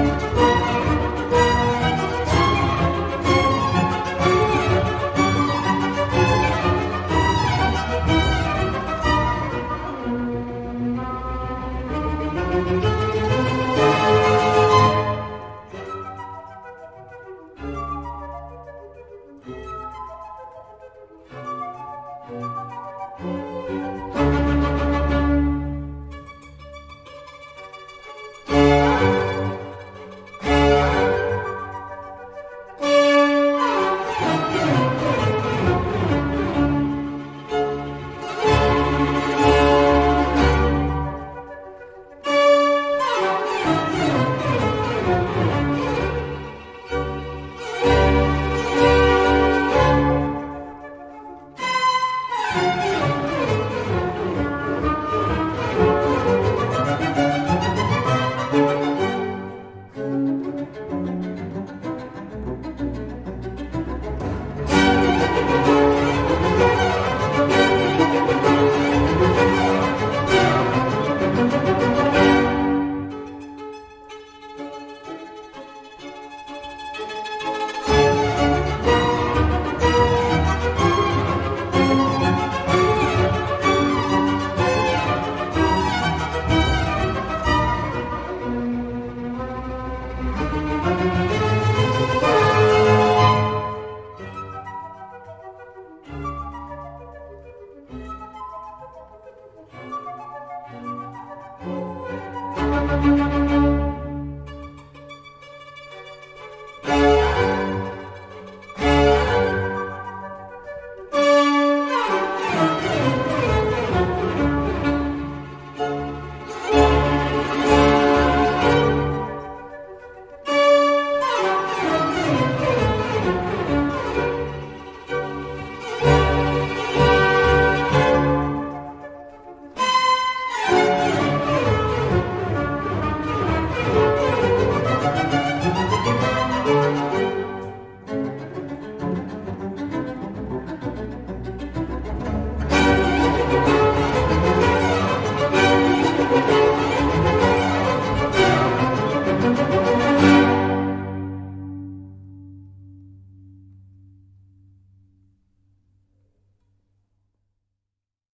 Música